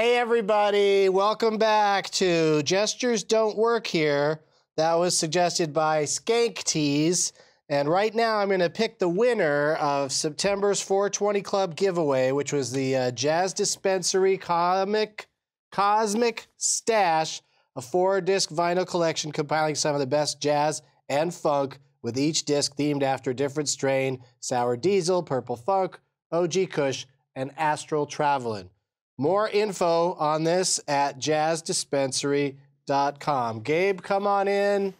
Hey, everybody, welcome back to Gestures Don't Work Here. That was suggested by Skank Tees. And right now, I'm going to pick the winner of September's 420 Club giveaway, which was the uh, Jazz Dispensary Comic Cosmic Stash, a four disc vinyl collection compiling some of the best jazz and funk, with each disc themed after a different strain Sour Diesel, Purple Funk, OG Kush, and Astral Travelin'. More info on this at jazzdispensary.com. Gabe, come on in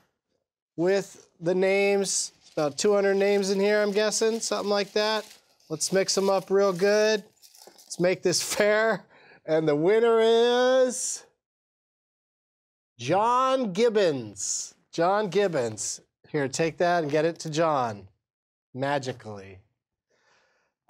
with the names. About 200 names in here, I'm guessing, something like that. Let's mix them up real good. Let's make this fair. And the winner is John Gibbons. John Gibbons. Here, take that and get it to John magically.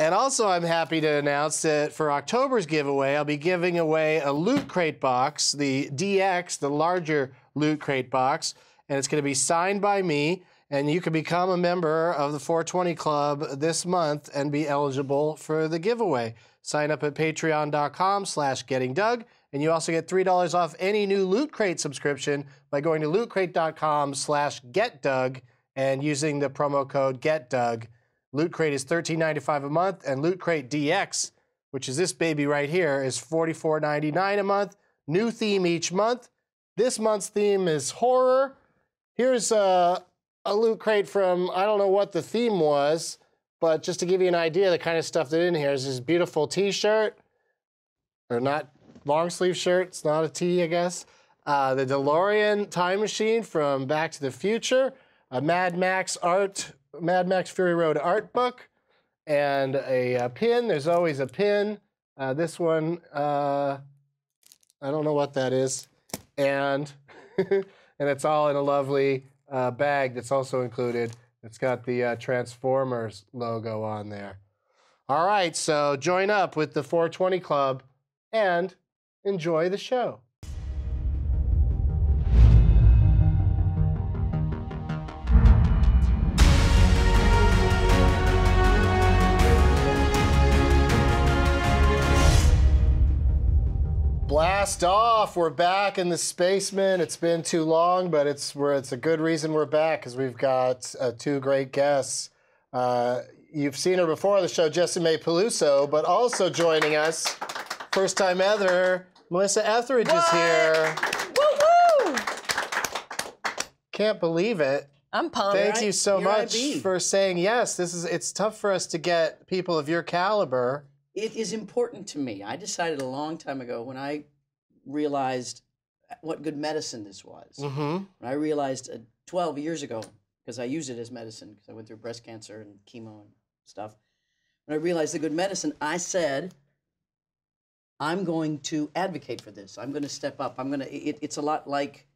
And also, I'm happy to announce that for October's giveaway, I'll be giving away a Loot Crate box, the DX, the larger Loot Crate box, and it's going to be signed by me. And you can become a member of the 420 Club this month and be eligible for the giveaway. Sign up at patreon.com slash gettingdoug, and you also get $3 off any new Loot Crate subscription by going to lootcrate.com slash getdoug and using the promo code getdoug. Loot Crate is $13.95 a month, and Loot Crate DX, which is this baby right here, is $44.99 a month. New theme each month. This month's theme is horror. Here's a, a Loot Crate from, I don't know what the theme was, but just to give you an idea, the kind of stuff that's in here is this beautiful t-shirt, or not long sleeve shirt, it's not a T, I guess. Uh, the DeLorean time machine from Back to the Future, a Mad Max art Mad Max Fury Road art book and a, a pin. There's always a pin. Uh, this one, uh, I don't know what that is. And, and it's all in a lovely uh, bag that's also included. It's got the uh, Transformers logo on there. All right, so join up with the 420 Club and enjoy the show. Blast off! We're back in the Spaceman. It's been too long, but it's we're, it's a good reason we're back because we've got uh, two great guests. Uh, you've seen her before on the show, Jessimae Peluso, but also joining us, first time ever, Melissa Etheridge is here. Woo! Can't believe it. I'm pumped. Thank I- you so much for saying yes. This is it's tough for us to get people of your caliber. It is important to me. I decided a long time ago when I realized what good medicine this was. Mm-hmm. I realized uh, 12 years ago, because I use it as medicine, because I went through breast cancer and chemo and stuff. When I realized the good medicine, I said, I'm going to advocate for this. I'm going to step up. I'm going to. It, it's a lot like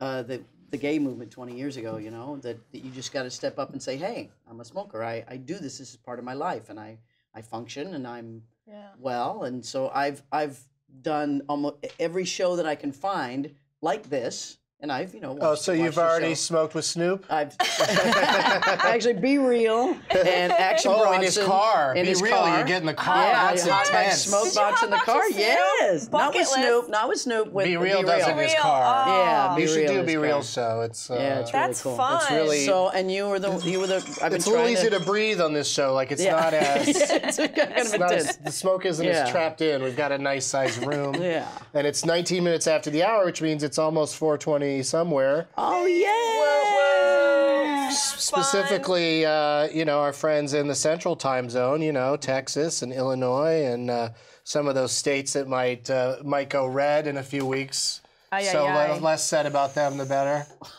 uh, the the gay movement 20 years ago. You know that, that you just got to step up and say, Hey, I'm a smoker. I, I do this. This is part of my life, and I I function and I'm Yeah. well. And so I've I've done almost every show that I can find like this, and I've you know. Oh, so you've already show. smoked with Snoop? I've actually B-Real and action. Oh, in his car. In Be his real, car. you get in the car, Yeah, that's I hot box intense. smoke box in the car. with Yes, not with Snoop. Not with Snoop. With Be with real does Real. in his Real, car. Yeah, oh. Be you should do is Be car. Real show. It's uh, Yeah, it's That's cool. fun. It's really- So, and you were the you were the. I've been it's a little trying easy to breathe on this show. Like it's Yeah. not as it's kind of not as- intense. the smoke isn't as trapped in. We've got a nice sized room. Yeah. And it's 19 minutes after the hour, which means it's almost 420 somewhere. Oh yeah. Specifically, uh, you know, our friends in the central time zone, you know, Texas and Illinois and uh, some of those states that might uh, might go red in a few weeks. Ay, so ay, le- ay. less said about them, the better.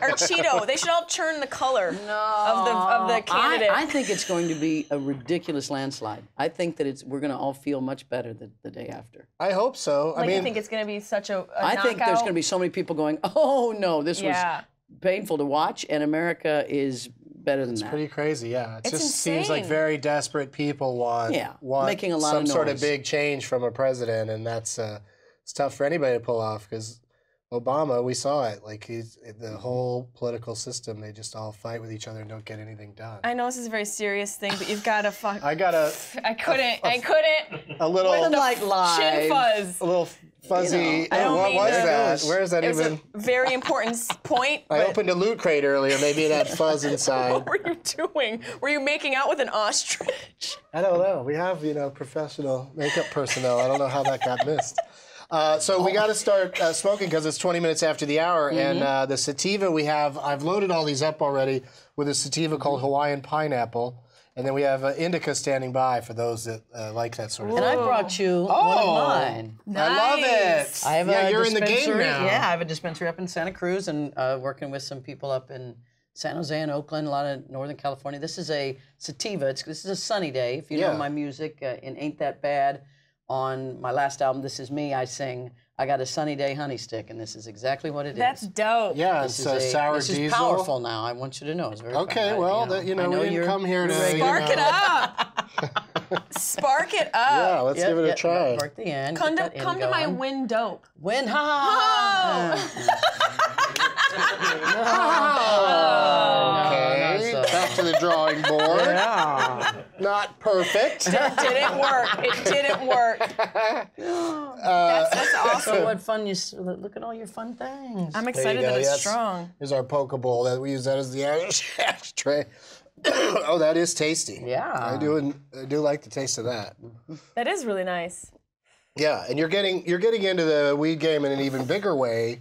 Or Cheeto. They should all turn the color of the of the candidate. I, I think it's going to be a ridiculous landslide. I think that it's we're going to all feel much better the, the day after. I hope so. like I mean, I think it's gonna be such a, a I think there's going to be so many people going, "Oh no, this Yeah. was painful to watch," and America is better than that. It's pretty crazy, yeah. It It's just seems like very desperate people want Yeah, want making a lot some of sort of big change from a president, and that's uh, it's tough for anybody to pull off because Obama, we saw it. Like he's eh, the mm-hmm. whole political system. They just all fight with each other and don't get anything done. I know this is a very serious thing, but you've got to fuck. I got a I couldn't. I couldn't. a little Wasn't like live. Chin fuzz. a little fuzzy. You know, oh, I don't what mean was to- that? Where is that It was even? a very important point. I opened a loot crate earlier. Maybe it had fuzz inside. What were you doing? Were you making out with an ostrich? I don't know. We have, you know, professional makeup personnel. I don't know how that got missed. Uh, so we got to start uh, smoking because it's 20 minutes after the hour, and uh, the sativa we have. I've loaded all these up already with a sativa called Hawaiian pineapple, and then we have uh, indica standing by for those that uh, like that sort of thing. And thing. I brought you one Oh. of mine. I love it. I have yeah, a you're in the game dispensary- now. Yeah, I have a dispensary up in Santa Cruz and uh, working with some people up in San Jose and Oakland, a lot of Northern California. This is a sativa. It's, this is a sunny day. If you Yeah. know my music, uh, in Ain't That Bad, on my last album, This Is M.E., I sing, I got a sunny day honey stick, and this is exactly what it is. That's dope. Yeah, This it's is uh, a- sour this diesel. is powerful now. I want you to know. It's very Okay, powerful. I- well, you know, that- you know, I we didn't come here to, regular. you Spark it up. Spark it up. Yeah, let's Yep, give it a yep, try. Work the end. Come to, come to my going. win dope. Win, ha! Okay, no, so- back to the drawing board. Yeah. Not perfect. It didn't work. It didn't work. that's, that's awesome. what fun you look at all your fun things. I'm excited you go. that it's Yes. strong. Here's our poke bowl that we use that as the ashtray. oh, that is tasty. Yeah. I do. I do like the taste of that. That is really nice. Yeah, and you're getting you're getting into the weed game in an even bigger way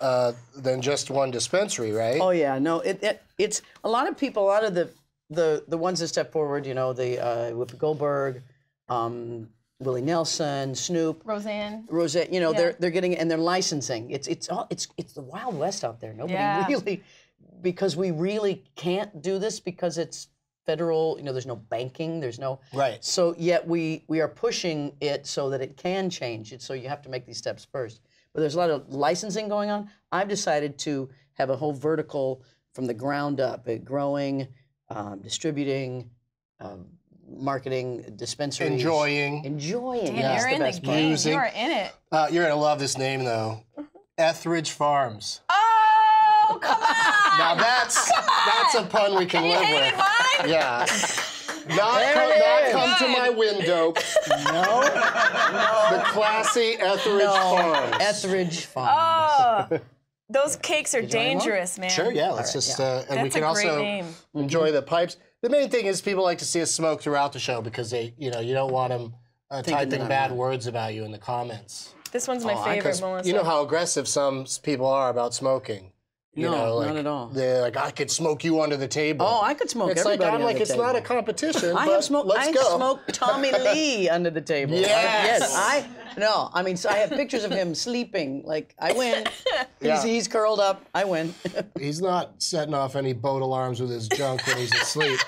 uh, than just one dispensary, right? Oh yeah, no, it, it it's a lot of people, a lot of the the the ones that step forward, you know, the uh, Whoopi Goldberg, um, Willie Nelson, Snoop, Roseanne. Rosette, you know, Yeah. they're they're getting and they're licensing. It's it's all it's it's the wild west out there. Nobody Yeah. really because we really can't do this because it's federal, you know, there's no banking, there's no Right. So yet we we are pushing it so that it can change it. So you have to make these steps first. But there's a lot of licensing going on. I've decided to have a whole vertical from the ground up, uh, growing, um, distributing, um, marketing, dispensaries. Enjoying. Enjoying. Man, That's you're in the best part. game. Music. You are in it. Uh, you're gonna love this name though, Etheridge Farms. Oh, come on. Now that's that's a pun we can you live hated with. mine? Yeah. Not, come, not is. come to my window. No, The classy Etheridge no. Farms. Etheridge Farm. Oh, those cakes are you want one? dangerous, man. Sure, yeah. Let's just uh, and we That's can a great also name. enjoy the pipes. The main thing is people like to see us smoke throughout the show because they, you know, you don't want them uh, Thinking typing that I'm bad not. words about you in the comments. This one's my Oh, I- favorite, 'Cause Melissa. you know how aggressive some s- people are about smoking. You No, know, not at all. They're like, I could smoke you under the table. Oh, I could smoke It's like I'm under like, the it's not a competition. I but have smoked. Let's I go. smoked Tommy Lee under the table. I- Yes. yes. I no. I mean, so I have pictures of him sleeping. Like I win. Yeah. He's, he's curled up. I win. He's not setting off any boat alarms with his junk when he's asleep.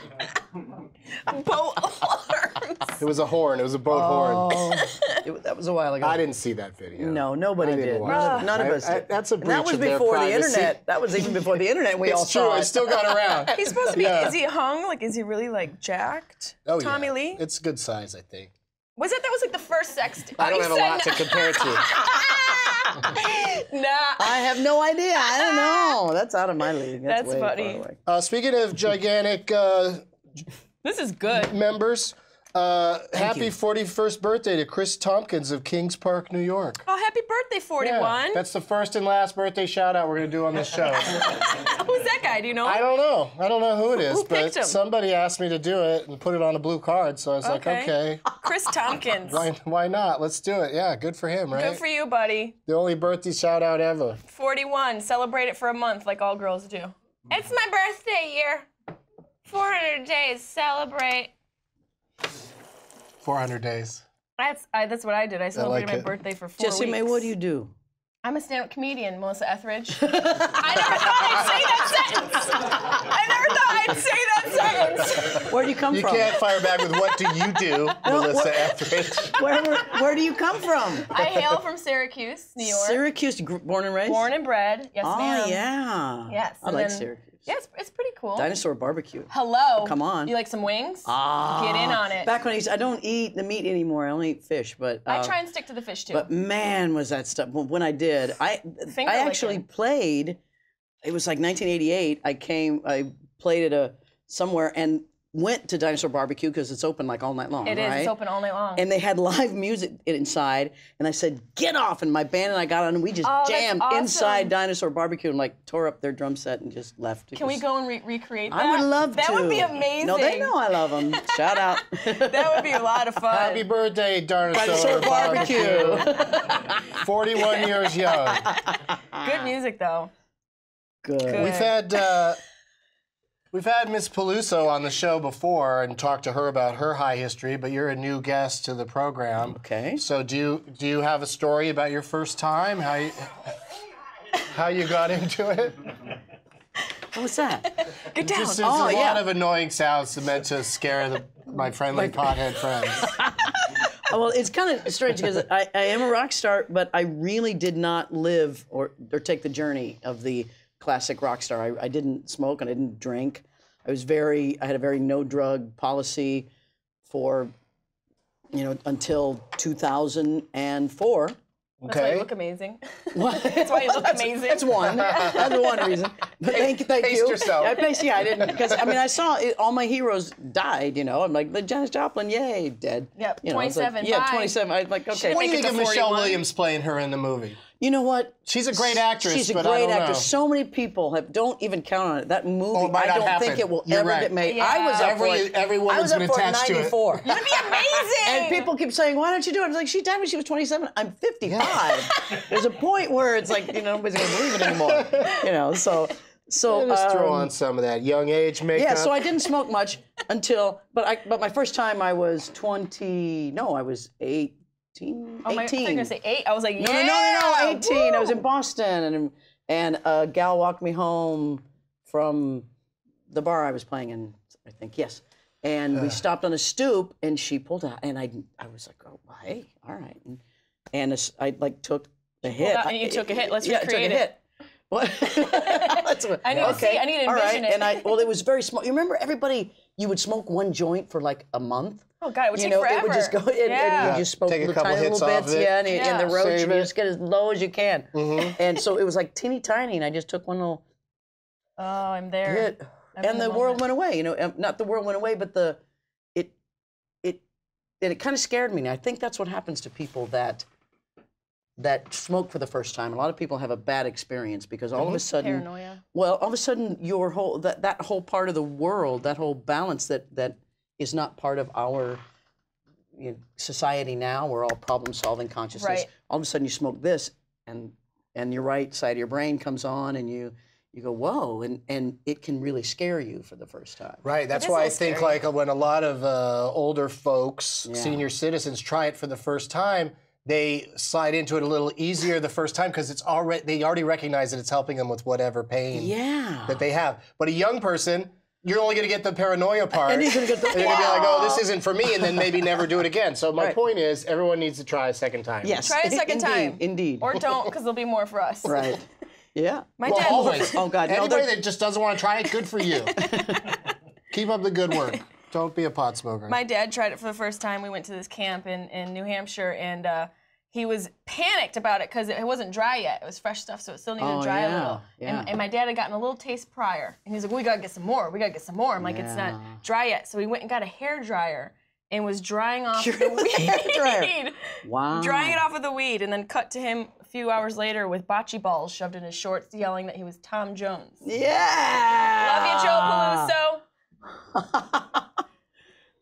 Boat alarms. It was a horn. It was a boat horn. oh, it- that was a while ago. I didn't see that video. No, nobody I didn't did. watch None, it. of, none of I- us I- did. that's a And that breach was of their before the privacy. internet. That was even before the internet. We all It's true. saw It it. still got around. He's supposed to be. Yeah. Is he hung? Like, is he really like jacked? Oh, Tommy yeah. Lee. It's good size, I think. Was it? That was like the first sex. I don't have a lot to compare to. Nah. I have no idea. I don't know. That's out of my league. That's, That's way far funny. away. Uh, speaking of gigantic uh, This is good. members, uh, happy you. 41st birthday to Chris Tompkins of Kings Park, New York. Oh, happy birthday, Yeah, 41. that's the first and last birthday shout out we're going to do on this show. Who's that guy? Do you know? I don't know. I don't know who it is, Who but picked him? somebody asked me to do it and put it on a blue card. So I was like, Okay. okay, Chris Tompkins. why, why not? Let's do it. Yeah, good for him, right? Good for you, buddy. the only birthday shout out ever. 41. Celebrate it for a month like all girls do. It's my birthday year. 400 days. Celebrate. 400 days. That's I, that's what I did. I celebrated like my it. birthday for four Jesse weeks. May, what do you do? I'm a stand-up comedian, Melissa Etheridge. I never thought I'd say that sentence. I never thought I'd say that sentence. Where do you come You from? You can't fire back with what do you do, Melissa Etheridge. Where, where, where do you come from? I hail from Syracuse, New York. Syracuse, born and raised. Born and bred. Yes, oh ma'am. yeah. Yes. I and like then- Syracuse. Yeah, it's, it's pretty cool. Dinosaur barbecue. Hello. Come on. You like some wings? Ah. Get in on it. Back when I used, I don't eat the meat anymore. I only eat fish, but I uh, try and stick to the fish too. But man, was that stuff when when I did. I Finger I actually licking. played. It was like 1988. I came. I played at a somewhere and went to Dinosaur Barbecue because it's open like all night long. It is. right? It's open all night long. And they had live music inside, and I said, "Get off!" And my band and I got on, and we just Oh, jammed awesome. inside Dinosaur Barbecue and like tore up their drum set and just left. It Can we go and re- recreate that? I would love that to. would be amazing. No, they know I love them. Shout out. That would be a lot of fun. Happy birthday, Dinosaur, Dinosaur Barbecue. 41 years young. Good music though. Good. Good. We've had uh, we've had Miss Peluso on the show before and talked to her about her high history, but you're a new guest to the program. Okay. So do you do you have a story about your first time? How you how you got into it? What's that? Get down. Just, Oh, a yeah. lot of annoying sounds meant to scare the, my friendly pothead friends. well, it's kind of strange because I, I am a rock star, but I really did not live or, or take the journey of the classic rock star. I, I didn't smoke and I didn't drink. I was very, I had a very no drug policy for, you know, until 2004. That's why you Okay. look amazing. What? That's why you look amazing. That's one. That's the one reason. But thank you, thank Pace you. yourself. I paced, yeah, I didn't because I mean I saw it, all my heroes died. You know, I'm like the Janis Joplin, yay, dead. Yep, You know, it's like, 27, yeah, bye. 27. I'm like, okay. What do you think of Michelle 41. Williams playing her in the movie? You know what? She's a great actress, She's a but I great don't actress. know. So many people have don't even count on it. That movie, Oh, it I don't think it will You're ever right. get made. Yeah. I was up Every- for it. every I woman's was up been for it attached to it. That'd be amazing. And people keep saying, "Why don't you do it?" I was like, "She died when she was 27. I'm 55. There's a point where it's like, you know, nobody's gonna believe it anymore. You know, so, so Just throw um, on some of that young age makeup. yeah. So I didn't smoke much until, but I, but my first time I was 20. No, I was 18. Oh my, I 18. thought you were gonna say eight. I was like, No, yeah. no, no, no, no, 18. I was in Boston, and and a gal walked me home from the bar I was playing in. I think yes, and we stopped on a stoop, and she pulled out, and I I was like, oh, well, hey, all right, and, and it's- I like took the hit. out and you took a hit. Let's yeah, I recreate took a it. hit. What? That's what- I need to see- I need to all right. envision it. And I well, it was very small. You remember everybody? You would smoke one joint for like a month. Oh god, it would You take know, forever. it would just go, and, yeah. and you just spoke Take a little couple tiny hits little off bits, it. yeah, and, you- and the Yeah. roach, and you just get as low as you can. Mm-hmm. And so it was like teeny tiny, and I just took one little oh, I'm there. hit, I'm and the the world went away. You know, um, not the world went away, but the it it and it kind of scared me. And I think that's what happens to people that that smoke for the first time. A lot of people have a bad experience because all of a sudden, Paranoia. well, all of a sudden, your whole that that whole part of the world, that whole balance that that is not part of our you know, society now. We're all problem-solving consciousness. Right. All of a sudden, you smoke this, and and your right side of your brain comes on, and you you go whoa, and and it can really scare you for the first time. Right. That's why I think scary. like when a lot of uh, older folks, Yeah. senior citizens, try it for the first time, they slide into it a little easier the first time because it's already they already recognize that it's helping them with whatever pain Yeah. that they have. But a young person, you're only going to get the paranoia part. And you're gonna get the- And you're gonna be like, oh, this isn't for me, and then maybe never do it again. So my Right. point is, everyone needs to try a second time. yes. Try a second indeed, time. Indeed. Or don't, because there'll be more for us. right. Yeah. My Well, dad. always. Oh, God, no, Anybody they're- that just doesn't want to try it, good for you. Keep up the good work. Don't be a pot smoker. My dad tried it for the first time. We went to this camp in, in New Hampshire, and uh, he was panicked about it because it, it wasn't dry yet. It was fresh stuff, so it still needed Oh, to dry a yeah, little. yeah. And, and my dad had gotten a little taste prior, and he's like, "We gotta get some more. We gotta get some more." I'm like, "It's not dry yet." So we went and got a hair dryer and was drying off You're the weed. hair dryer. Wow. Drying it off with the weed, and then cut to him a few hours later with bocce balls shoved in his shorts, yelling that he was Tom Jones. Yeah. Love you, Joe Peluso.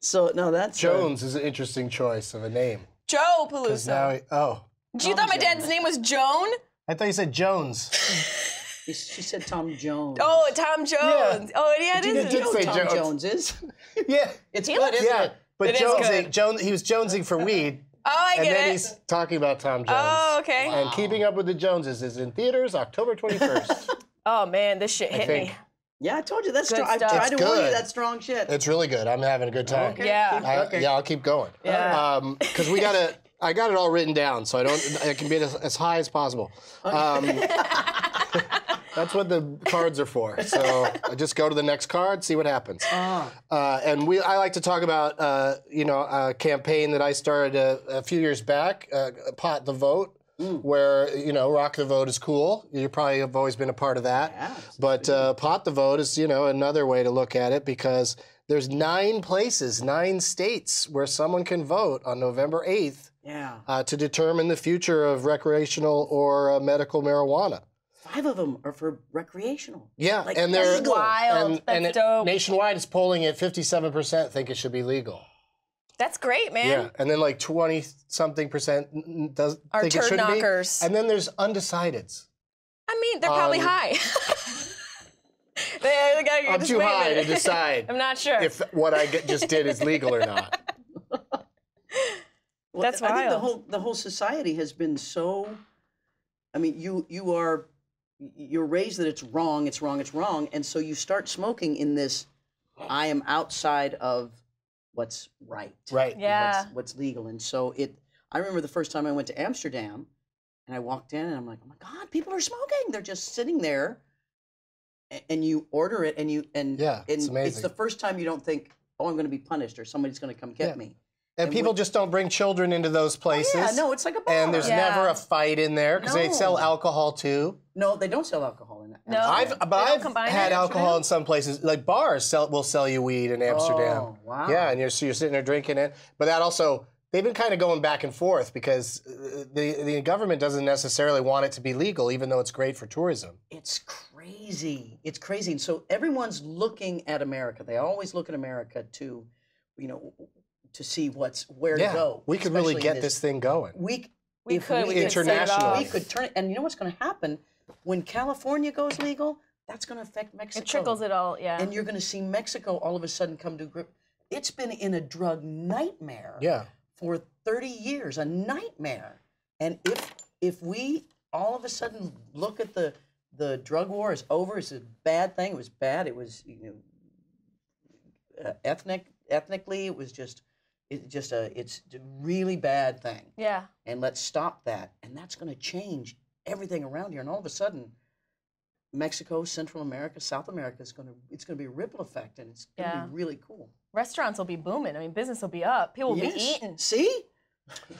So no, that's Jones is an interesting choice of a name. Joe 'Cause Now, Peluso. he- oh, you thought my dad's name was Joan? I thought you said Jones. she said Tom Jones. Oh, Tom Jones. Oh, yeah, it you is. know, did who say Tom Jones. Jones is. yeah, It's He good, isn't yeah. it? But It is Jonesing, good. Jones, he was jonesing for weed, Oh, I get and then it. he's talking about Tom oh, Jones. Oh, okay. And Keeping Up with the Joneses is in theaters October 21st. Oh man, this shit hit me. Yeah, I told you that's Good strong. I've tried It's to warn you good. that's strong shit. It's really good. I'm having a good time. Okay. Yeah. I, Okay. Yeah, I'll keep going. Yeah. Because we gotta. I got it all written down, so I don't. I can be as, as high as possible. Um, that's what the cards are for. So I just go to the next card, see what happens. Ah. Uh, and we, I like to talk about, uh, you know, a campaign that I started a, a few years back, uh, Pot the Vote, Mm. where you know, Rock the Vote is cool. You probably have always been a part of that. Yeah, but uh, Pot the Vote is, you know, another way to look at it because there's nine places, nine states where someone can vote on November 8th Yeah. uh, to determine the future of recreational or uh, medical marijuana. Five of them are for recreational. Yeah, Like and they're legal. Wild. and, That's and it- nationwide is polling at 57% think it should be legal. That's great, man. Yeah, and then like 20 something percent n- n- does Are think it shouldn't knockers. be. And then there's undecideds. I mean, they're probably Um, high. they, they gotta I'm too high to decide I'm not sure. if what I get- just did is legal or not. Well, That's I think the whole the whole society has been so. I mean, you you are you're raised that it's wrong, it's wrong, it's wrong, and so you start smoking in this. I am outside of what's right. Right. Yeah. What's, what's legal, and so it. I remember the first time I went to Amsterdam, and I walked in, and I'm like, oh my god, people are smoking. They're just sitting there, and you order it, and you and Yeah, and it's It's the first time you don't think, oh, I'm going to be punished, or somebody's going to come get Yeah. me. And And people when- just don't bring children into those oh, places. Yeah, no, it's like a bar. And there's Yeah. never a fight in there because they sell alcohol too. No, they don't sell alcohol in. No. I've but I've combine it had alcohol in some places. Like bars sell will sell you weed in Amsterdam. Oh, wow. Yeah, and you're so you're sitting there drinking it. But that also they've been kind of going back and forth because uh, the the government doesn't necessarily want it to be legal, even though it's great for tourism. It's crazy. It's crazy. And so everyone's looking at America. They always look at America to, you know, to see what's where yeah, to go. we could really get in this thing going. We, We if could, we could International. off. we could turn it. And you know what's going to happen when California goes legal? That's going to affect Mexico. It trickles it all, yeah. And you're going to see Mexico all of a sudden come to grip. It's been in a drug nightmare. Yeah. for 30 years, a nightmare. And if if we all of a sudden look at the the drug war is over, it's a bad thing. It was bad. It was you know uh, ethnic ethnically. It was just it just a it's a really bad thing. yeah. And let's stop that. And that's going to change everything around here. And all of a sudden. Mexico, Central America, South America is going to it's going to be a ripple effect and it's going to Yeah. be really cool. Restaurants will be booming. I mean, business will be up. People will be eating. See?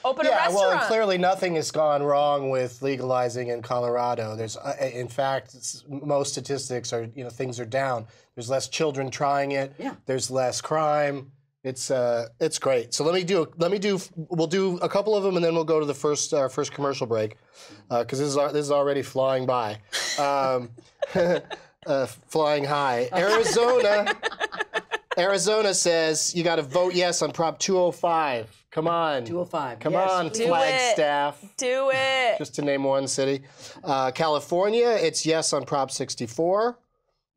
Open a Yeah, restaurant. well, and clearly nothing has gone wrong with legalizing in Colorado. There's, uh, in fact, most statistics are, you know, things are down. There's less children trying it. Yeah. There's less crime. It's, uh, it's great. So let me do, let me do, we'll do a couple of them, and then we'll go to the first, our first commercial break, because this is this is already flying by, um, uh, flying high. Arizona. Arizona says you got to vote yes on Prop 205. Come on. 205. Come Yes, on, please. Do it. Flagstaff. Do it. Just to name one city. Uh, California, it's yes on Prop 64.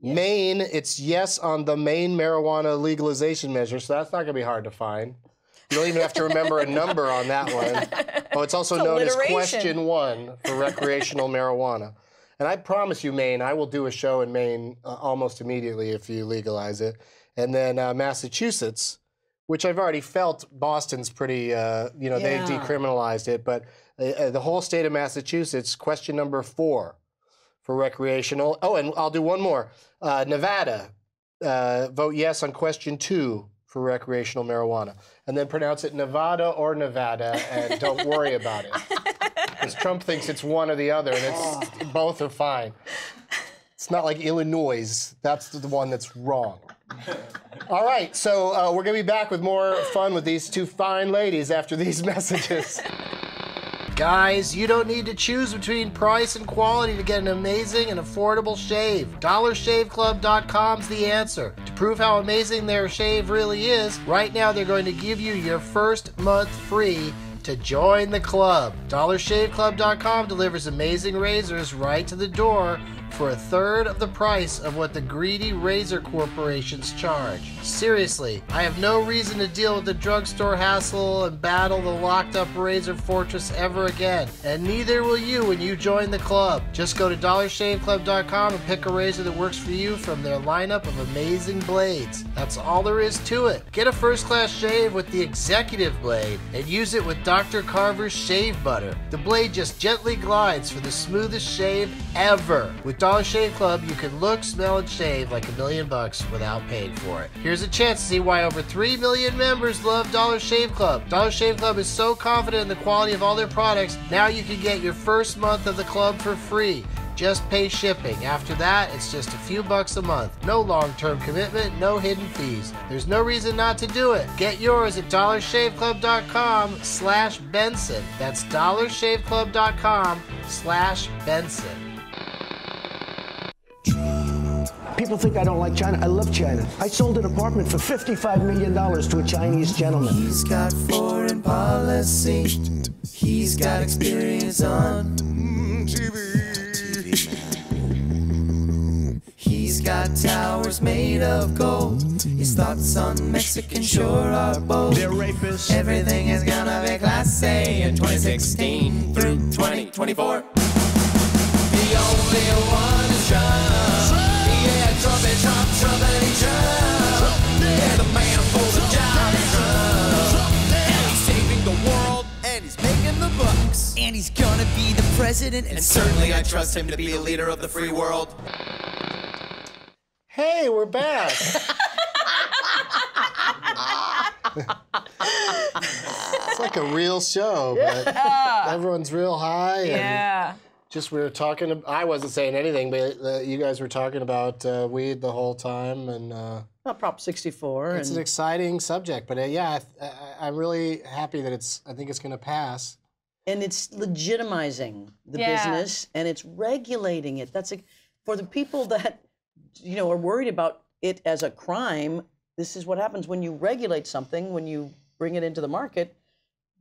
Maine, it's yes on the Maine marijuana legalization measure. So that's not going to be hard to find. You don't even have to remember a number on that one. Oh, it's also It's known as question one for recreational marijuana. And I promise you, Maine, I will do a show in Maine uh, almost immediately if you legalize it. And then uh, Massachusetts, which I've already felt Boston's pretty, uh, you know, Yeah. they decriminalized it. But uh, uh, the whole state of Massachusetts, question number four for recreational. Oh, and I'll do one more. Uh, Nevada, uh, vote yes on question two for recreational marijuana. And then pronounce it Nevada or Nevada and don't worry about it. Because Trump thinks it's one or the other, and it's both are fine. It's not like Illinois. That's the one that's wrong. All right, so uh, we're going to be back with more fun with these two fine ladies after these messages. Guys, you don't need to choose between price and quality to get an amazing and affordable shave. DollarShaveClub.com's the answer. To prove how amazing their shave really is, right now they're going to give you your first month free to join the club. DollarShaveClub.com delivers amazing razors right to the door for a third of the price of what the greedy razor corporations charge. Seriously, I have no reason to deal with the drugstore hassle and battle the locked up razor fortress ever again. And neither will you when you join the club. Just go to dollarshaveclub.com and pick a razor that works for you from their lineup of amazing blades. That's all there is to it. Get a first class shave with the executive blade and use it with Dr. Carver's shave butter. The blade just gently glides for the smoothest shave ever. With Dollar Shave Club, you can look, smell, and shave like a million bucks without paying for it. Here's a chance to see why over 3 million members love Dollar Shave Club. Dollar Shave Club is so confident in the quality of all their products, now you can get your first month of the club for free. Just pay shipping. After that, it's just a few bucks a month. No long-term commitment, no hidden fees. There's no reason not to do it. Get yours at dollarshaveclub.com slash Benson. That's dollarshaveclub.com slash Benson. People think I don't like China. I love China. I sold an apartment for $55 million to a Chinese gentleman. He's got foreign policy. He's got experience on TV. He's got towers made of gold. His thoughts on Mexican shore are bold. They're rapists. Everything is gonna be classy in 2016 through 2024. The only one is Trump. Yeah, trumpet, Trump, trumpet, Trump. Yeah, the man for the job is Trump. And he's saving the world, and he's making the bucks. And he's gonna be the president, and certainly I trust him to be a leader of the free world. Hey, we're back. it's like a real show, but everyone's real high. And Yeah. Just we were talking. I wasn't saying anything, but uh, you guys were talking about uh, weed the whole time, and uh, Not Prop 64. it's an exciting subject. But uh, yeah, I, I, I'm really happy that it's. I think it's going to pass. and it's legitimizing the Yeah. business and it's regulating it. That's a, for the people that you know are worried about it as a crime. This is what happens when you regulate something, when you bring it into the market.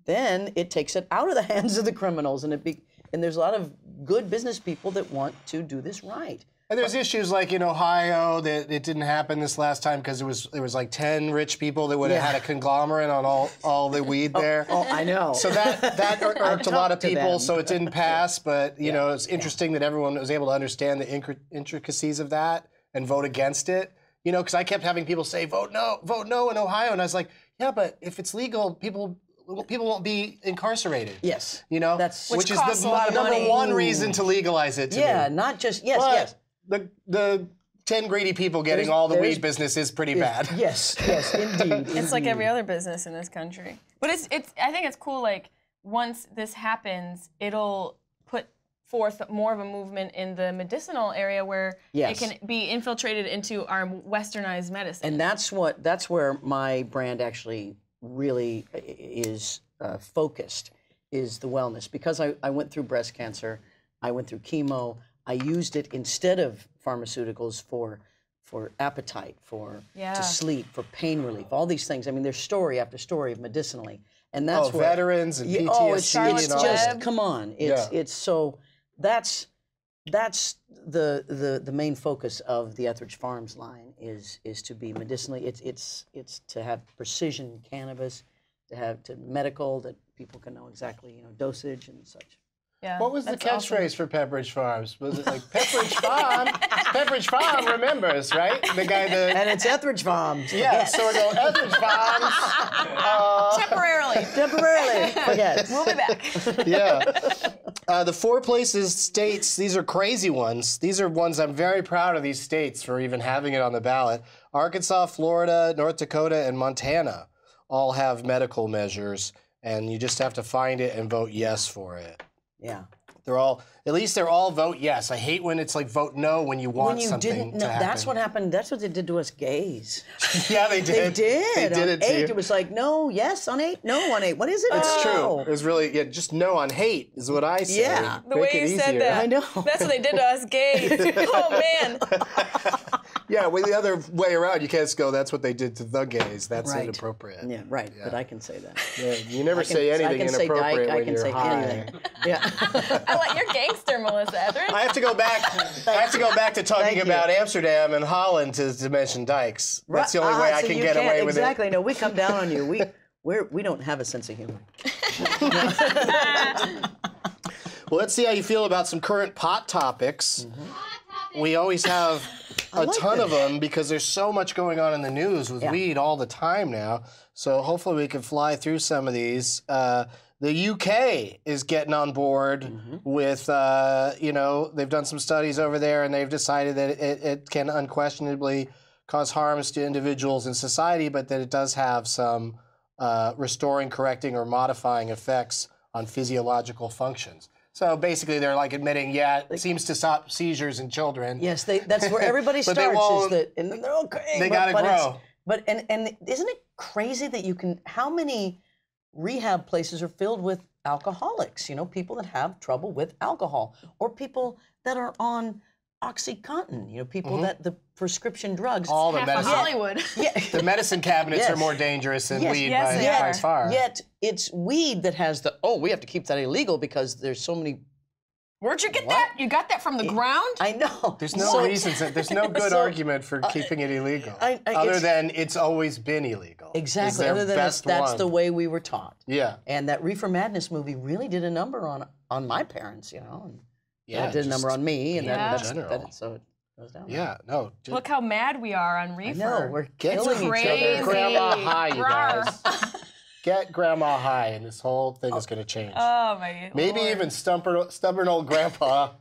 Then it takes it out of the hands of the criminals, and it be, and there's a lot of good business people that want to do this right. And there's issues like in Ohio that it didn't happen this last time because it was there was like ten rich people that would have Yeah. had a conglomerate on all all the weed oh, there. Oh, I know. So that that irked a lot of people, so it didn't pass. But you know, it's interesting that everyone was able to understand the intricacies of that and vote against it. You know, because I kept having people say, "Vote no, vote no" in Ohio, and I was like, "Yeah, but if it's legal, people people won't be incarcerated." yes, You know, That's- which, Which is the a number money. one reason to legalize it. To yeah, me. not just yes, But yes. the the ten greedy people getting There's- all the weed business is pretty bad. Yes, yes, indeed. It's like every other business in this country. But it's it's I think it's cool like once this happens, it'll put forth more of a movement in the medicinal area where Yes. it can be infiltrated into our westernized medicine. and that's what that's where my brand actually really is uh, focused is the wellness because I, I went through breast cancer i went through chemo i used it instead of pharmaceuticals for for appetite for Yeah. to sleep for pain relief all these things i mean there's story after story of medicinally and that's Oh, where veterans and Yeah, PTSD oh, it's, Charlotte's it's and all just come on it's Yeah. it's so that's that's the, the the main focus of the Etheridge Farms line is is to be medicinally it's it's it's to have precision cannabis to have to medical that people can know exactly you know dosage and such yeah, What was the that's awesome. catchphrase for Pepperidge Farms? Was it like Pepperidge Farm? Pepperidge Farm remembers, right? The guy that. and it's Etheridge Farms Yeah, so we go Etheridge Farms. Uh, Temporarily. temporarily forget we'll be back. yeah. Uh, the four places states, these are crazy ones. These are ones I'm very proud of these states for even having it on the ballot. Arkansas, Florida, North Dakota, and Montana all have medical measures, and you just have to find it and vote yes for it. yeah They're all, at least they're all vote yes. I hate when it's like vote no when you want when you something didn't to know happen. that's what happened that's what they did to us gays Yeah, they did. they did. did They did on it to eight you. it was like no yes on eight no on eight what is it It's Oh. true. It was really yeah. Just no on hate is what I say. Yeah. The Make way it you said easier. that. I know. That's what they did to us gays. oh man. Yeah, well, the other way around, you can't just go. That's what they did to the gays. That's Right. inappropriate. Yeah, right. But I can say that. Yeah, you never I can- say I anything can say inappropriate dyke, I when can you're say high. anything. Yeah. I like you're gangster, Melissa Etheridge. I have to go back. I have to go back to talking Thank you. about Amsterdam and Holland to, to mention dykes. That's the only Ah, way I so can get away with exactly. it. Exactly. No, we come down on you. We we're, we don't have a sense of humor. Well, let's see how you feel about some current pot topics. We always have a like ton of them because there's so much going on in the news with Yeah. weed all the time now. So hopefully we can fly through some of these. Uh, the UK is getting on board Mm-hmm. with, uh, you know, they've done some studies over there and they've decided that it, it can unquestionably cause harms to individuals in society, but that it does have some uh, restoring, correcting, or modifying effects on physiological functions. So basically, they're like admitting, yeah, it seems to stop seizures in children. Yes, they, that's where everybody starts. Is that and they're okay. they but it's- grow. But and and isn't it crazy that you can? How many rehab places are filled with alcoholics? You know, people that have trouble with alcohol, or people that are on OxyContin. You know, people mm-hmm. that the prescription drugs. All the Half of medicine, Hollywood. yeah. the medicine cabinets are more dangerous than Yes. weed Yes, by, they by far. Yet it's weed that has the oh we have to keep that illegal because there's so many. Where'd you get that? You got that from the ground? I know. There's no So- reasons. There's no good So, argument for uh, keeping it illegal, I- I- other it's- than it's always been illegal. Exactly. Other than best that's one. the way we were taught. Yeah. And that Reefer Madness movie really did a number on on my parents, you know. And Yeah. it did a number on me, and yeah, then that's that, so it goes down. Yeah. No. just- Look how mad we are on reefer. No, we're Get killing some each crazy. other. grandma high, you guys. Get grandma high, and this whole thing is going to change. Oh my. Maybe Lord. even stubborn, stubborn old grandpa.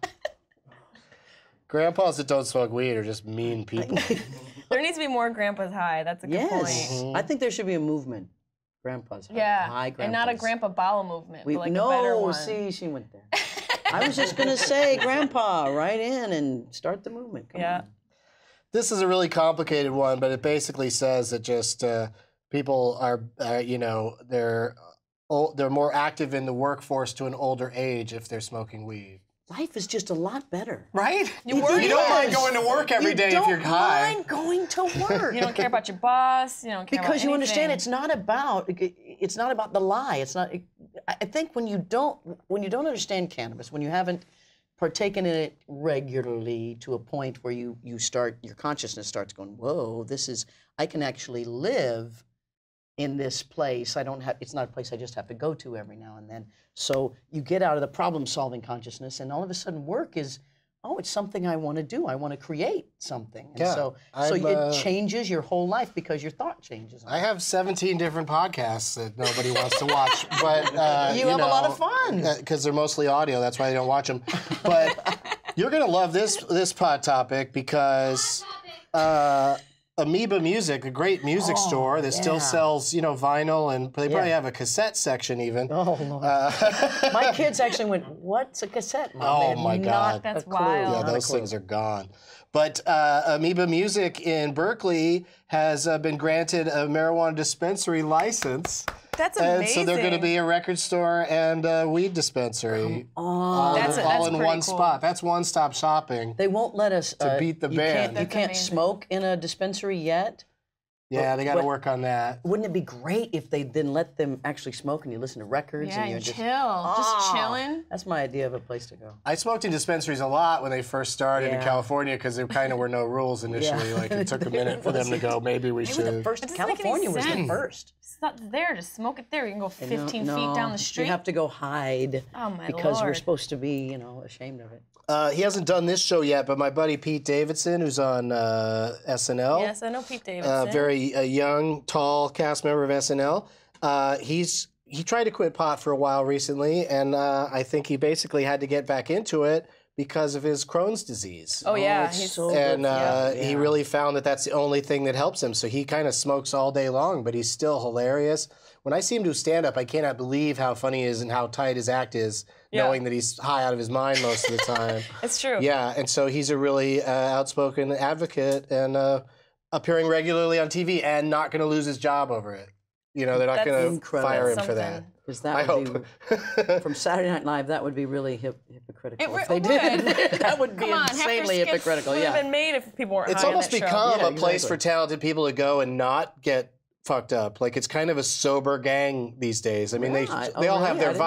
Grandpas that don't smoke weed are just mean people. There needs to be more grandpas high. That's a good Yes, Mm-hmm. point. I think there should be a movement. Grandpas. high- Yeah, high and not a grandpa bowel movement, We, but like no, a better one. see, she went there. I was just gonna say, Grandpa, right in and start the movement. Come Yeah. on. this is a really complicated one, but it basically says that just uh, people are, uh, you know, they're ol- they're more active in the workforce to an older age if they're smoking weed. Life is just a lot better. Right? You, work don't mind going to work every you day if you're high. You don't mind going to work. You don't care about your boss. You don't care because about you understand it's not about it's not about the lie it's not I think when you don't when you don't understand cannabis when you haven't partaken in it regularly to a point where you you start your consciousness starts going whoa this is i can actually live in this place. I don't have it's not a place i just have to go to every now and then. So you get out of the problem solving consciousness and all of a sudden work is oh it's something i want to do i want to create something and Yeah, so so I'm, it uh, changes your whole life because your thought changes I have 17 different podcasts that nobody wants to watch, but uh, You have a lot of fun. because they're mostly audio. That's why they don't watch them. But you're gonna love this this pod topic because uh, Amoeba Music, a great music store that still Oh, sells you know vinyl, and they probably Yeah. have a cassette section even. Oh, Lord. Uh, My kids actually went, "What's a cassette?" Mom? Oh, my not God. That's a wild. Yeah, Not those things are gone. But uh, Amoeba Music in Berkeley has uh, been granted a marijuana dispensary license. That's And so they're going to be a record store and a weed dispensary all, That's- all that's in one cool. spot. That's one-stop shopping. They won't let us To uh, beat the you band. Can't, you can't amazing. smoke in a dispensary yet. Yeah, they got to work on that. Wouldn't it be great if they then let them actually smoke and you listen to records yeah, and you you're just chill, just Ah, chilling. That's my idea of a place to go. I smoked in dispensaries a lot when they first started in California because there kind of were no rules initially. Like it took a minute for them to go. Maybe we Maybe should. the first It doesn't make California was the first. It's not there. Just smoke it there. You can go 15 no, feet down the street. You have to go hide Oh, my because we're supposed to be, you know, ashamed of it. Uh, he hasn't done this show yet, but my buddy Pete Davidson, who's on uh, SNL, yes, I know Pete Davidson. uh, very uh, young, tall cast member of SNL. Uh, he's he tried to quit pot for a while recently, and uh, I think he basically had to get back into it because of his Crohn's disease. oh yeah, it's he's so good and for uh, you. he really found that that's the only thing that helps him. So he kind of smokes all day long, but he's still hilarious. When I see him do stand up, I cannot believe how funny he is and how tight his act is, Yeah. knowing that he's high out of his mind most of the time. it's true. yeah, and so he's a really uh, outspoken advocate and uh, appearing regularly on TV and not going to lose his job over it. You know, they're not going to fire him Something. for that. Because I that would hope. be from Saturday Night Live. That would be really hip, hypocritical. hypocritical It if they would. did. that would be Come on, insanely hypocritical. Yeah. been made if people weren't It's high on almost that show. become Yeah, a place exactly. for talented people to go and not get fucked up. Like it's kind of a sober gang these days. I mean, Yeah, they I- they oh, all have really? I their didn't know.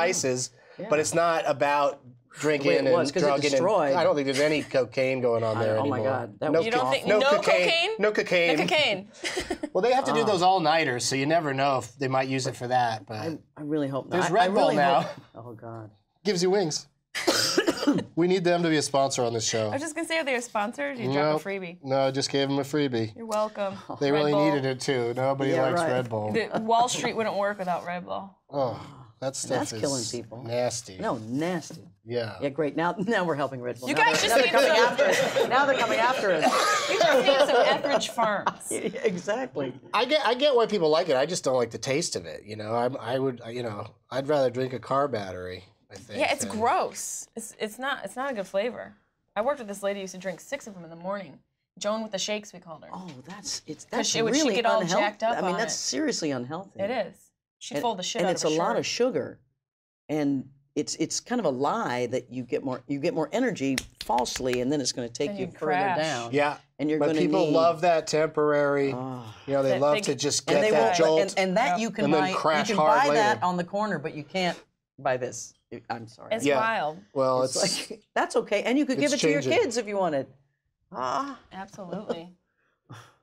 Vices, but it's not about drinking it was, and 'cause it drugging. destroyed. And, I don't think there's any cocaine going on I- there oh my anymore. God, that no, You don't think no, no cocaine? No cocaine. No cocaine. Well, they have to Ah. do those all nighters, so you never know if they might use it for that. But I, I really hope not. There's Red I Bull really now. hope- oh God. gives you wings. we need them to be a sponsor on this show. I was just gonna say, are they a sponsor? Or do you Nope. drop a freebie? No, I just gave them a freebie. You're welcome. They Red really Bull. needed it too. Nobody Yeah, likes right. Red Bull. The Wall Street wouldn't work without Red Bull. Oh, that stuff That's is killing people. Nasty. No, nasty. Yeah. Yeah, great. Now, now we're helping Red Bull. You now guys they're, just now they're coming after us. Now they're coming after us. You just need some Etheridge Farms. exactly. I get I get why people like it. I just don't like the taste of it. You know, I'm, I would you know I'd rather drink a car battery. I think. Yeah, it's than- gross. It's it's not it's not a good flavor. I worked with this lady who used to drink six of them in the morning. Joan with the shakes, we called her. Oh, that's it's that's she would- she'd really get all unhealthy. jacked up I mean, on that's it. seriously unhealthy. It is. She and, fold the shit and out it's of a her lot of sugar, and it's it's kind of a lie that you get more you get more energy falsely, and then it's going to take Then you you further crash. down. Yeah. and you're going to But people need, love that temporary. you know, they That love big- to just and get they that won't, jolt. and, and that you can And then buy you can hard buy that on the corner, but you can't buy this. I'm sorry. It's Yeah. wild. well, It's it's, like that's okay, and you could give it it's to your kids if you wanted. Ah, Absolutely.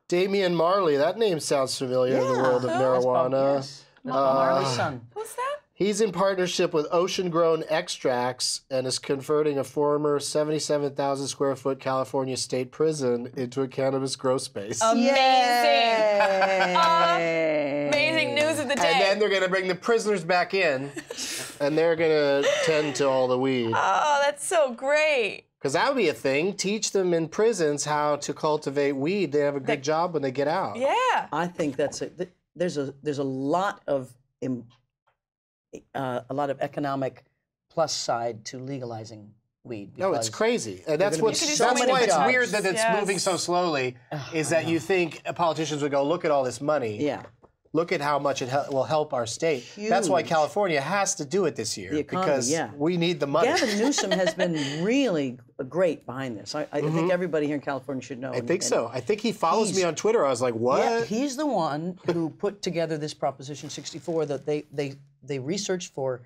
Damian Marley. That name sounds familiar in the world of That's marijuana. Yes. Bob Marley's ah. son. Who's that? He's in partnership with Ocean Grown Extracts and is converting a former 77,000 square foot California state prison into a cannabis grow space. Amazing. Yay. Amazing news of the day. and then they're going to bring the prisoners back in and they're going to tend to all the weed. oh, that's so great. Because that would be a thing. Teach them in prisons how to cultivate weed. They have a good job when they get out. Yeah. I think that's a th- there's a there's a lot of im- uh, a lot of economic plus side to legalizing weed. No, it's crazy. And that's gonna what's so that's many why it's jobs. weird that it's Yes. moving so slowly. is that you think politicians would go, look at all this money. Yeah, Look at how much it hel- will help our state. That's why California has to do it this year economy, because yeah. we need the money. Gavin Newsom has been really great behind this. I, I think everybody here in California should know. Mm-hmm. I think so. I think he follows me on Twitter. I was like, what? Yeah, he's the one who put together this Proposition 64 that they they they researched for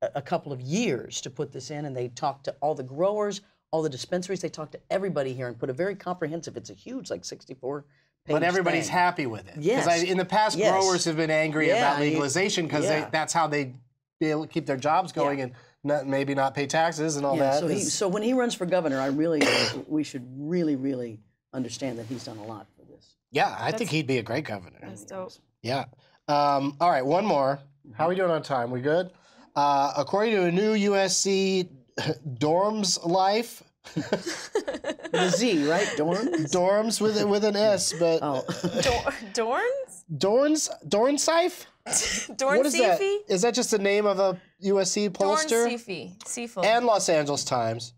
a, a couple of years to put this in, and they talked to all the growers, all the dispensaries. They talked to everybody here and put a very comprehensive. It's a huge, like 64. Page but everybody's thing. happy with it. Yes. Because in the past, Yes. growers have been angry Yeah, about legalization because yeah. that's how they be able to keep their jobs going Yeah. and not, maybe not pay taxes and all Yeah, that. so, he, so when he runs for governor, I really, we should really, really understand that he's done a lot for this. yeah, I think he'd be a great governor. That's dope. Yeah. Um, all right, one more. How are we doing on time? We good? Uh, according to a new USC Dorms Life, With a Z, right? Dorm? Dorms with with an S, but Oh, Dor- Dorns? Dorns Dornsife? Dorn What is that? Seafy? Is that just the name of a USC Dorn pollster? Seafy. Seafood. and Los Angeles Times.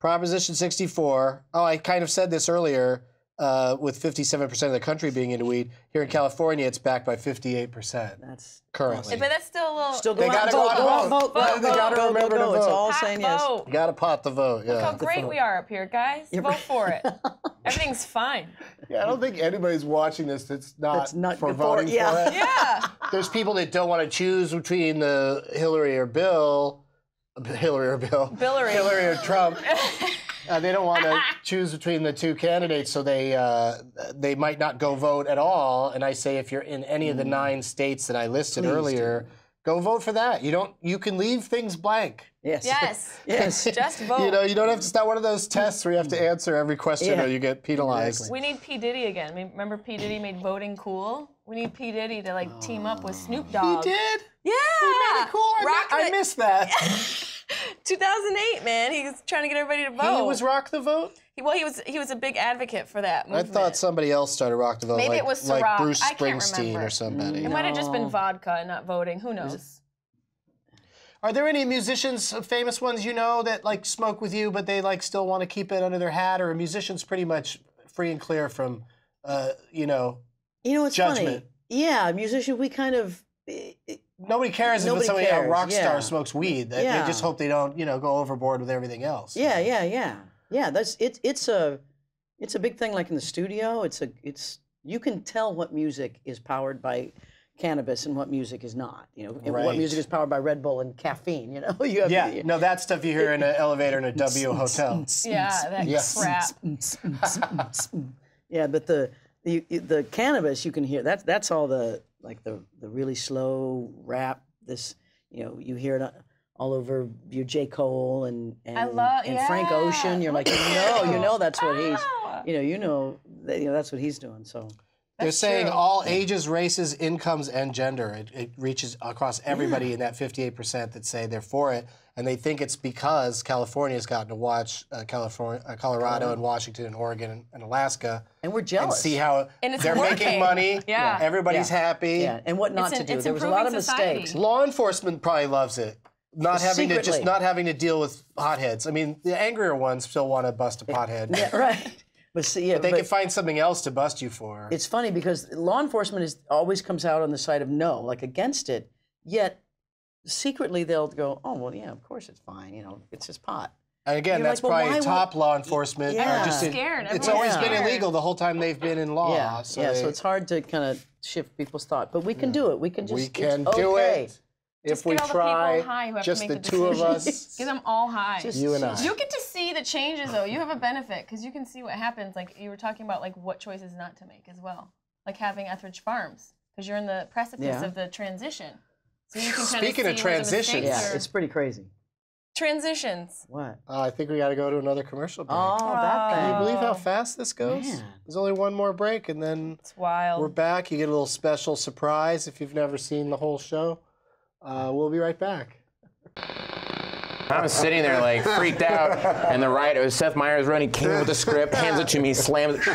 Proposition 64. Oh, I kind of said this earlier. Uh, with 57% of the country being into weed, here in California, it's backed by 58% that's currently. but that's still a little. still They gotta go vote, out go vote, vote. vote, They gotta go, remember go, to go. It's vote. all Hot saying yes. vote. You got to pot the vote. Yeah. How great we are up here, guys. Vote for it. Everything's fine. Yeah, I don't think anybody's watching this that's not, That's not for good for voting yeah. for it. Yeah. There's people that don't want to choose between the Hillary or Bill, Hillary or Bill, Billary. Hillary or Trump. Uh, they don't want to choose between the two candidates, so they uh, they might not go vote at all. And I say, if you're in any of the nine states that I listed Mm. Please earlier, go vote for that. You don't. You can leave things blank. Yes. Yes. Yes. Just vote. You know, you don't have to. It's not one of those tests where you have to answer every question Yeah. or you get penalized. we need P Diddy again. Remember P Diddy made voting cool? We need P Diddy to like team up with Snoop Dogg. He did. Yeah. He made it cool. I, Rock mi- I missed that. 2008, man. He was trying to get everybody to vote. He was rock the vote. He- well, he was he was a big advocate for that I thought somebody else started rock the vote. Maybe like, it was like Ciroc. Bruce I can't Springsteen remember. or somebody. It might have just been vodka and not voting. Who knows? Are there any musicians, uh, famous ones you know, that like smoke with you, but they like still want to keep it under their hat, or are musicians pretty much free and clear from, uh, you know? You know, it's Judgment. funny. Yeah, musician, we kind of, eh, nobody cares Nobody if somebody a cares, rock star yeah. smokes weed. They, Yeah. they just hope they don't, you know, go overboard with everything else. Yeah, yeah, yeah, yeah. That's it. It's a, it's a big thing. Like in the studio, it's a, it's you can tell what music is powered by cannabis and what music is not. You know, and what music is powered by Red Bull and caffeine. You know, you have Yeah, the- no, that stuff you hear in an elevator in a W hotel. Yeah, that Yes. crap. yeah, but the the the cannabis you can hear. That's that's all the like the the really slow rap. This you know you hear it uh, all over your J Cole and and, love- and Frank. Ocean. You're like you know you know that's what he's you know you know you know that's what he's doing. So They're That's saying true. all ages, races, incomes, and gender. It, it reaches across everybody in that 58% that say they're for it. And they think it's because California's gotten to watch uh, California, uh, Colorado, and Washington, and Oregon, and, and Alaska, and we're jealous. and jealous. see how And they're making money. Yeah. Everybody's Yeah. happy. yeah, and what not It's to an- do. There was a lot of society. mistakes. Law enforcement probably loves it. Not having to just not having to deal with hotheads. I mean, the angrier ones still want to bust a pothead. Yeah, right. But see, yeah, They but can find something else to bust you for. it's funny because law enforcement is always comes out on the side of no, like against it. Yet secretly they'll go, oh well, yeah, of course it's fine. You know, it's just pot. And again, You're that's like, well, probably top would- law enforcement. Yeah. Just in- Scared. It's Everyone's always been illegal the whole time they've been in law. yeah, so yeah. they- So it's hard to kind of shift people's thought, but we can do it. We can just we it's can do okay. it if Just we get all the try. people high who have to just make the, the two of us. decisions. Get them all high. You and I. You get to see the changes though. You have a benefit because you can see what happens. Like you were talking about, like what choices not to make as well. Like having Etheridge Farms because you're in the precipice Yeah. of the transition. So you can kind Speaking of of see where the transitions- Yeah, are. it's pretty crazy. transitions. What? Uh, I think we got to go to another commercial break. Oh, that Can you believe how fast this goes? Man. There's only one more break, and then It's wild. we're back. You get a little special surprise if you've never seen the whole show. Uh, we'll be right back. I'm sitting there like freaked out, and the writer, Seth Meyers, running, came with the script, hands it to me, slams it,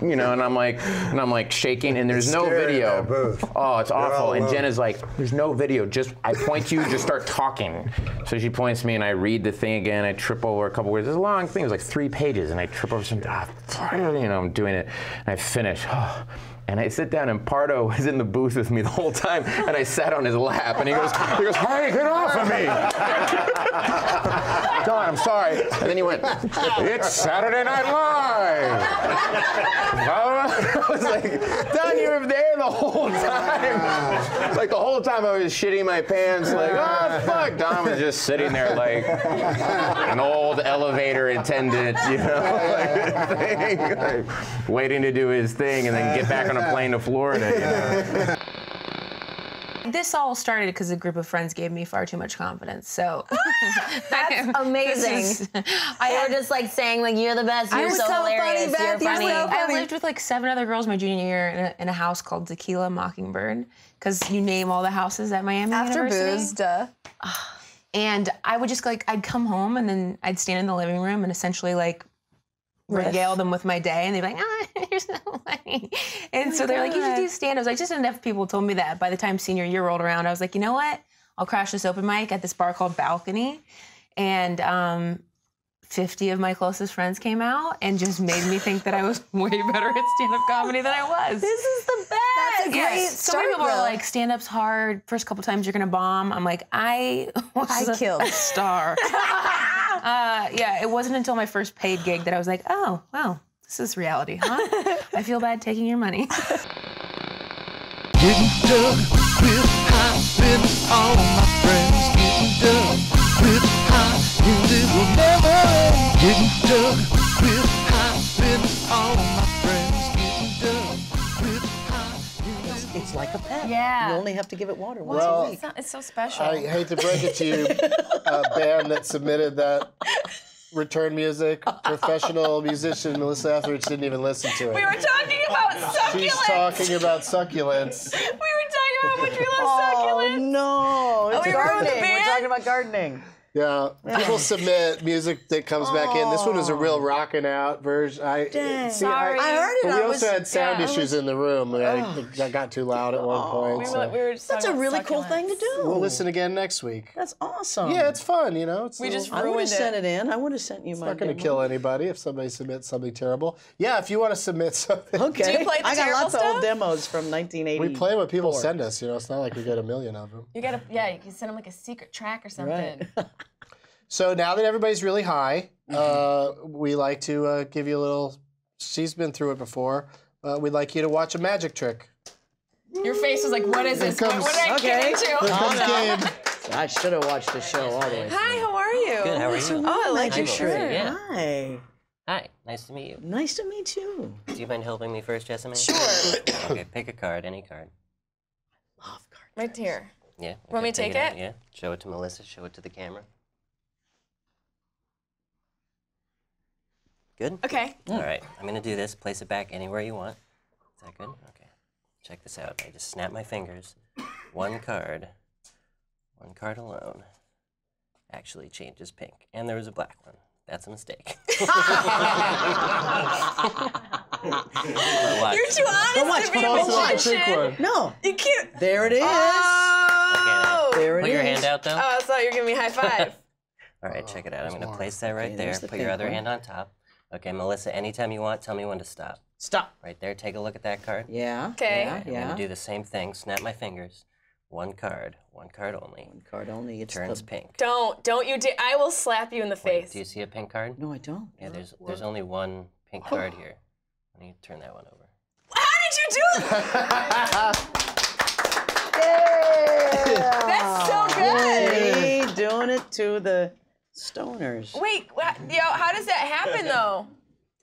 you know, and I'm like, and I'm like shaking, and there's no video. Oh, it's all awful. And alone. Jenna's like, there's no video. Just I point to you, just start talking. So she points to me, and I read the thing again. I trip over a couple words. It's a long thing. It was like three pages, and I trip over some. Ah, you know, I'm doing it, and I finish. And I sit down, and Pardo was in the booth with me the whole time, and I sat on his lap, and he goes, he goes, "Hey, get off of me!" Don, I'm sorry. And then he went, It's Saturday Night Live. I was like, Don, you were there the whole time. Like the whole time I was shitting my pants, like, oh fuck. Don was just sitting there like an old elevator attendant, you know, like, thing, like, waiting to do his thing and then get back on a plane to Florida, you know. This all started because a group of friends gave me far too much confidence. So That's amazing. Is- I were just like saying like you're the best. I You're was so, so funny, hilarious. Beth, you're you're funny. I lived with like seven other girls my junior year in a, in a house called Tequila Mockingbird because you name all the houses at Miami After University. booze, duh. And I would just like I'd come home and then I'd stand in the living room and essentially like regale them with my day and they'd be like, ah, there's no money. And so they're like, you should do stand-ups. Like just enough people told me that by the time senior year rolled around, I was like, you know what? I'll crash this open mic at this bar called Balcony. And um 50 of my closest friends came out and just made me think that I was way better at stand-up comedy than I was. This is the best. That's a Yeah, great so many people are like, stand up's hard. First couple times you're gonna bomb. I'm like, I was I a killed. star. uh, yeah, it wasn't until my first paid gig that I was like, oh, wow, this is reality, huh? I feel bad taking your money. Getting done with all my friends. Getting done with it will never end. Getting done with It's like a pet. Yeah. You only have to give it water once Well, a week. It's, not, it's so special. I hate to break it to you, uh, a band that submitted that return music, professional musician Melissa Etheridge didn't even listen to it. we were talking about succulents. She's talking about succulents. we were talking about how much we love Oh succulents. no! It's we were with the gardening. We're talking about gardening. Yeah, people submit music that comes back in. This one was a oh. real Oh. rocking out version. I Dang. see. Sorry. I heard it. but I we also was- had sound yeah, I issues in the room. I, that got too loud at one oh, point. We so. were, we were just That's a talking about really cool thing to succulents. do. We'll listen again next week. That's awesome. Yeah, it's fun. You know, it's We a just little- I would have ruined sent it. it in. I would have sent you my. not going to kill anybody if somebody submits something terrible. Yeah, if you want to submit something, Okay. Do you play the I got terrible lots of old stuff? demos from 1980. we play what people send us. You know, it's not like we get a million of them. You gotta, yeah, you can send them like a secret track or something. Right. So now that everybody's really high, uh, we like to uh, give you a little. She's been through it before. Uh, we'd like you to watch a magic trick. Your face was like, what is this? What, comes- what did I Okay. get into? Here comes Gabe. I should have watched the show all the way. Hi, how are you? Good, how are you? Oh, I like Hi, your Melissa. shirt. Yeah. Hi. Hi, nice to meet you. Nice to meet you. Do you mind helping me first, Jessamine? Sure. okay, pick a card, any card. Love card. Right here. Yeah. Want me to take out, it? Yeah. Show it to Melissa, show it to the camera. Good? Okay. All right, I'm gonna do this. Place it back anywhere you want. Is that good? Okay. Check this out. I just snap my fingers. One card, one card alone, actually changes pink. And there was a black one. That's a mistake. But. You're too honest watch, to be but a watch, watch. magician. No. You can't. There it is. Oh. There it Put your hand out though. Oh, I thought you were giving me a high five. All right, check it out. I'm going to place that right Okay, there. the Put your other one. hand on top. Okay, Melissa, anytime you want, tell me when to stop. Stop. Right there, take a look at that card. Yeah. Okay. Yeah. I'm going to do the same thing. Snap my fingers. One card, one card only. One card only. It's Turns the... pink. Don't, don't you dare. I will slap you in the Wait, face. do you see a pink card? No, I don't. Yeah, there's there's only one pink oh. card here. Let me turn that one over. How did you do that? That's so good. See, doing it to the stoners. Wait, wha- yo, how does that happen though?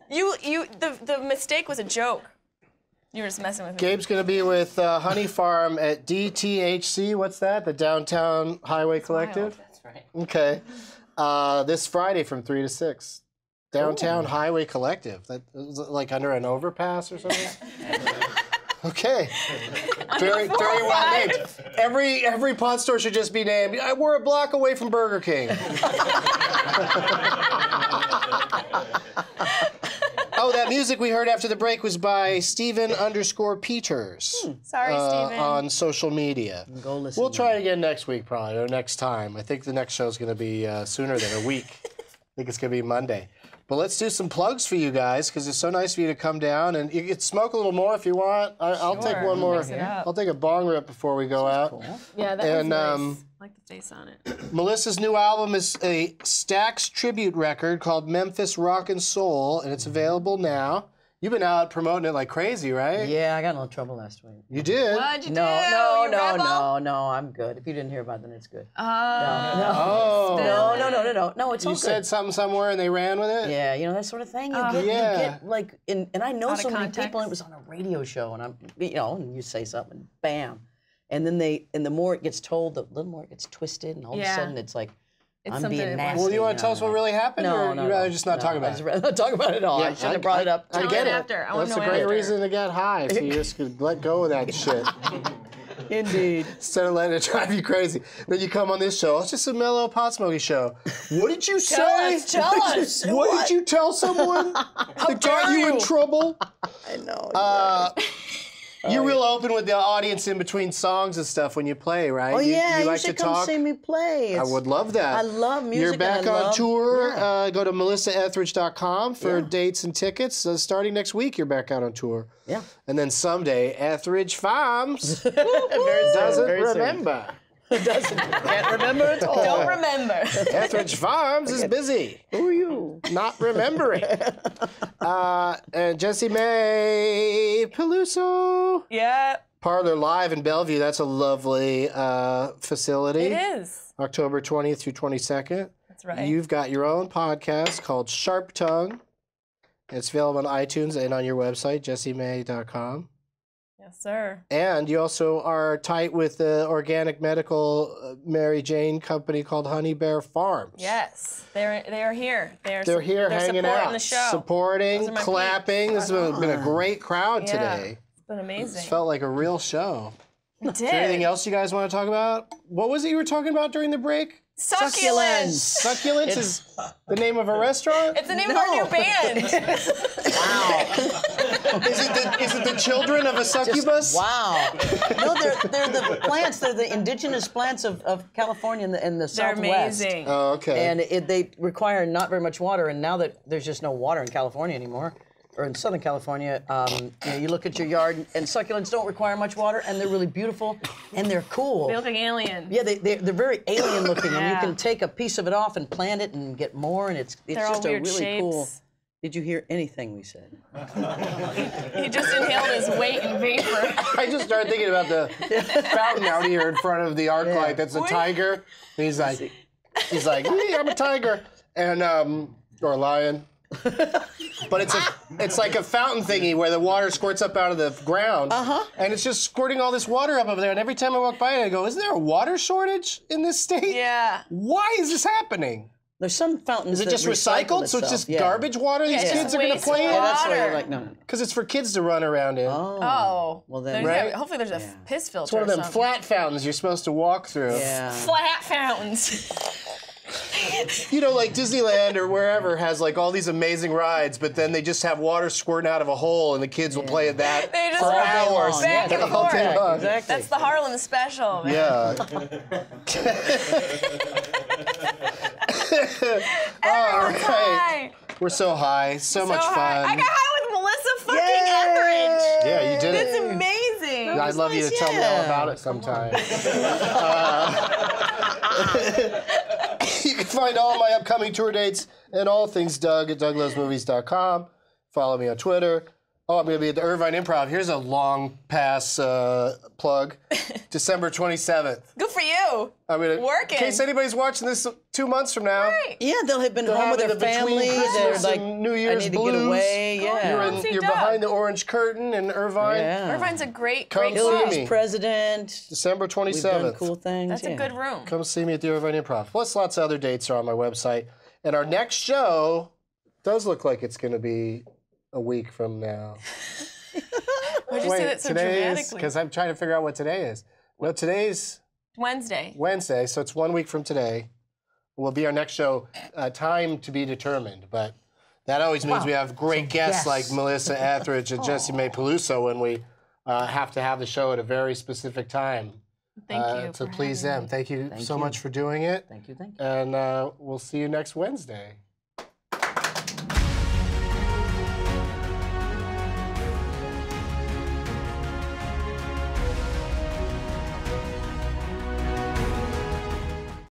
You, you, the, the mistake was a joke. You were just messing with me. Gabe's going to be with uh, Honey Farm at DTHC. What's that? The Downtown Highway Collective. That's right. Okay. Uh, this Friday from 3 to 6. Downtown Highway Collective. That is it like under an overpass or something? okay. Very, very well named. Every every pot store should just be named. "I- We're a block away from Burger King. oh, that music we heard after the break was by Steven underscore Peters Sorry, uh, Steven. on social media. Go listen. We'll try it again next week, probably, or next time. I think the next show is going to be uh, sooner than a week. I think it's going to be Monday. But let's do some plugs for you guys because it's so nice for you to come down and you can smoke a little more if you want. I, I'll take one more. mix it up. I'll take a bong rip before we go out. yeah, that and, was nice. um, I like the face on it. Melissa's new album is a Stax tribute record called Memphis Rock and Soul, and it's available now. You've been out promoting it like crazy, right? Yeah, I got in a little trouble last week. You did. What'd you No, do? no, you no, rebel? no, no. I'm good. If you didn't hear about it, then it's good. Oh. Oh. No, no, no, no, no. No, it's all You good. said something somewhere and they ran with it? Yeah, you know that sort of thing. You Uh, get, Yeah. you get like, in, and I know Out so many context. people. And it was on a radio show, and I'm, you know, and you say something, bam, and then they, and the more it gets told, the little more it gets twisted, and all Yeah. of a sudden it's like, It's I'm something being nasty. Well, you want to tell us what really happened, No, or no, you no, rather just not no, talk I'd about just it? rather not talk about it at all. Yeah, I shouldn't have brought it up. I Tell get it. after. I That's a great after. reason to get high. So you just could let go of that shit Indeed. instead of letting it drive you crazy. Then you come on this show. It's just a mellow pot smoking show. What did you say? us, tell us. What, did you tell someone that got dare you in trouble? I know. Uh, you're real open with the audience in between songs and stuff when you play, right? oh you, yeah, you you, like should to come talk. see me play. I would love that. I love music. You're back I on love- tour. yeah. Uh, go to melissaetheridge.com for Yeah. dates and tickets. Uh, starting next week, you're back out on tour. Yeah. And then someday, Etheridge Farms Very soon, doesn't very soon. Remember. Doesn't can't remember at all. Don't remember. Etheridge Farms is busy, Who are you? not remembering. uh, and Jessimae Peluso. yeah, Parlor Live in Bellevue. That's a lovely uh, facility. it is. October 20th through 22nd. That's right. You've got your own podcast called Sharp Tongue. It's available on iTunes and on your website, jessimae.com. yes, sir. And you also are tight with the organic medical uh, Mary Jane company called Honey Bear Farms. Yes, they're they are here. They're They're su- here they're hanging out, the show. supporting, Those are clapping. This has been a great crowd Yeah. today. It's been amazing. It felt like a real show. It Is there anything else you guys want to talk about? What was it you were talking about during the break? Succulents. Succulents is the name of a restaurant? It's the name of our new band. Is it the, is it the children of a succubus? Wow. No, they're, they're the plants. They're the indigenous plants of, of California and the, and the They're Southwest. amazing. Oh, okay. And it, they require not very much water. And now that there's just no water in California anymore, or in Southern California, um, you, know, you look at your yard, and succulents don't require much water, and they're really beautiful, and they're cool. They look like aliens. Yeah, they, they, they're very alien looking, and you can take a piece of it off and plant it and get more, and it's it's They're just a weird really cool. Shapes. Did you hear anything we said? He just inhaled his weight in vapor. I just started thinking about the fountain out here in front of the arc Yeah. light. That's a tiger. And he's like, he's like, "Yeah, I'm a tiger, and um, or a lion. But it's a, it's like a fountain thingy where the water squirts up out of the ground, uh-huh. and it's just squirting all this water up over there. And every time I walk by it, I go, "Isn't there a water shortage in this state? Yeah. Why is this happening? There's some fountains. Is it that just recycle recycled? So it's just Yeah. garbage water these it's kids are gonna play in? wasteful Yeah, that's why you're like, no, no. no. Because it's for kids to run around in. Oh. oh. Well, then- There's- Right? Hopefully there's a piss filter. It's one of them flat fountains you're supposed to walk through. Yeah. flat fountains. You know, like Disneyland or wherever has like all these amazing rides, but then they just have water squirting out of a hole, and the kids will play at that They just for hours. back and all forth. Exactly. That's the Harlem special. Man. Yeah. all right. Hi. We're so high. So, much So fun. I got high with Melissa fucking Etheridge. yeah, you did It's it. amazing. I'd love you to tell me all about it sometime. Uh, you can find all my upcoming tour dates and all things Doug at douglovesmovies.com. Follow me on Twitter. Oh, I'm going to be at the Irvine Improv. Here's a long pass uh, plug. December 27th. Good for you. I'm gonna, Working. In case anybody's watching this two months from now, Right. Yeah, they'll have been They're home with their having the between family. They're Christmas like, and New Year's I need to blues. get away. Yeah. you're, in, you're behind the orange curtain in Irvine. Yeah. Irvine's a great, Come great see me. President. December We've done 27th. cool things. That's yeah. a good room. Come see me at the Irvine Improv. Plus, lots of other dates are on my website. And our next show does look like it's going to be a week from now. Why'd you say that so today is dramatically? because I'm trying to figure out what today is. Well, today's Wednesday. Wednesday, so it's one week from today. Will be our next show. Uh, time to be determined, but that always means we have great guests guests. like Melissa Etheridge and Jessimae Peluso when we uh, have to have the show at a very specific time Thank uh, you. to for please having them. me. Thank you Thank so you. much for doing it. Thank you. Thank you. And uh, we'll see you next Wednesday.